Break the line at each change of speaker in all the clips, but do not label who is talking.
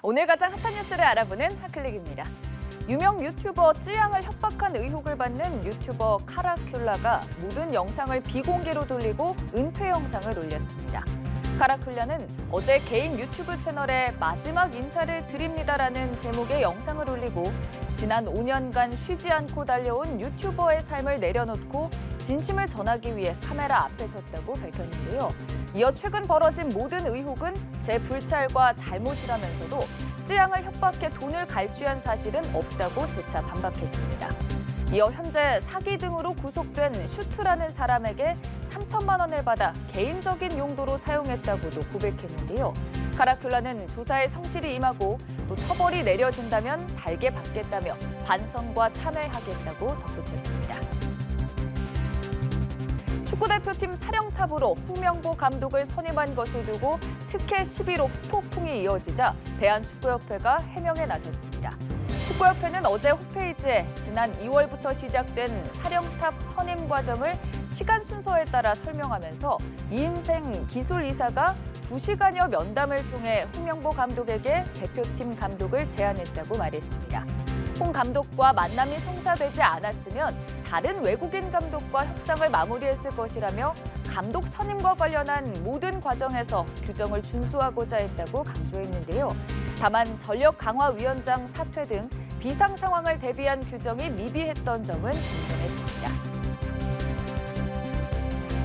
오늘 가장 핫한 뉴스를 알아보는 핫클릭입니다. 유명 유튜버 찌양을 협박한 의혹을 받는 유튜버 카라큘라가 모든 영상을 비공개로 돌리고 은퇴 영상을 올렸습니다. 카라큘라는 어제 개인 유튜브 채널에 마지막 인사를 드립니다라는 제목의 영상을 올리고 지난 5년간 쉬지 않고 달려온 유튜버의 삶을 내려놓고 진심을 전하기 위해 카메라 앞에 섰다고 밝혔는데요. 이어 최근 벌어진 모든 의혹은 제 불찰과 잘못이라면서도 쯔양을 협박해 돈을 갈취한 사실은 없다고 재차 반박했습니다. 이어 현재 사기 등으로 구속된 수트라는 사람에게 3천만 원을 받아 개인적인 용도로 사용했다고도 고백했는데요. 카라큘라는 조사에 성실히 임하고 또 처벌이 내려진다면 달게 받겠다며 반성과 참회하겠다고 덧붙였습니다. 축구대표팀 사령탑으로 홍명보 감독을 선임한 것을 두고 특혜 11호 후폭풍이 이어지자 대한축구협회가 해명에 나섰습니다. 축구협회는 어제 홈페이지에 지난 2월부터 시작된 사령탑 선임 과정을 시간 순서에 따라 설명하면서 이인생 기술 이사가 2시간여 면담을 통해 홍명보 감독에게 대표팀 감독을 제안했다고 말했습니다. 홍 감독과 만남이 성사되지 않았으면 다른 외국인 감독과 협상을 마무리했을 것이라며 감독 선임과 관련한 모든 과정에서 규정을 준수하고자 했다고 강조했는데요. 다만 전력 강화 위원장 사퇴 등 비상 상황을 대비한 규정이 미비했던 점은 인정했습니다.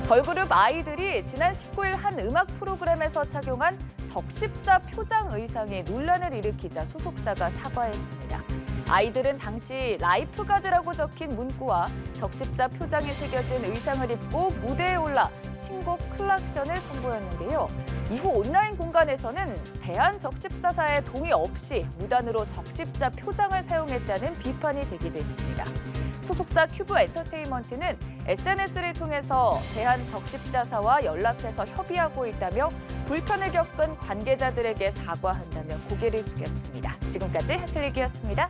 걸그룹 아이들이 지난 19일 한 음악 프로그램에서 착용한 적십자 표장 의상이 논란을 일으키자 소속사가 사과했습니다. 아이들은 당시 lifeguard라고 적힌 문구와 적십자 표장이 새겨진 의상을 입고 무대에 올라 신곡 클락션을 선보였는데요. 이후 온라인 공간에서는 대한적십자사의 동의 없이 무단으로 적십자 표장을 사용했다는 비판이 제기됐습니다. 소속사 큐브 엔터테인먼트는 SNS를 통해서 대한적십자사와 연락해서 협의하고 있다며 불편을 겪은 관계자들에게 사과한다며 고개를 숙였습니다. 지금까지 핫클릭이었습니다.